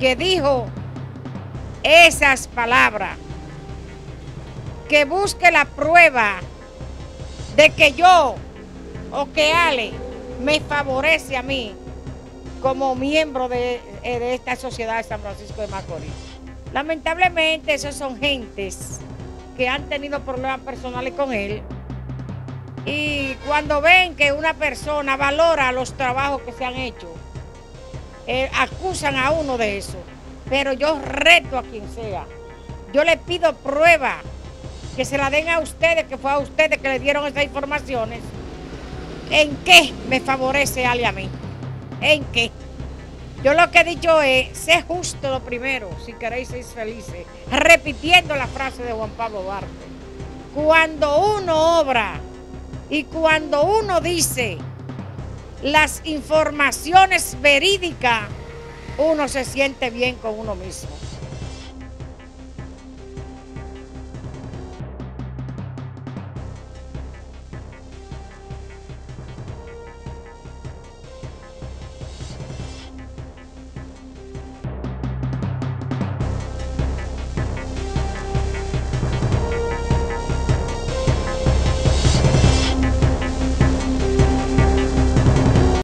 que dijo esas palabras, que busque la prueba de que yo o que Ale me favorece a mí como miembro de, eh, de esta sociedad de San Francisco de Macorís. Lamentablemente, esos son gentes que han tenido problemas personales con él. Y cuando ven que una persona valora los trabajos que se han hecho, eh, acusan a uno de eso. Pero yo reto a quien sea. Yo le pido prueba que se la den a ustedes, que fue a ustedes que le dieron esas informaciones. ¿En qué me favorece Ale a mí? ¿En qué? Yo lo que he dicho es, sé justo lo primero, si queréis ser felices. Repitiendo la frase de Juan Pablo Duarte. Cuando uno obra y cuando uno dice las informaciones verídicas, uno se siente bien con uno mismo.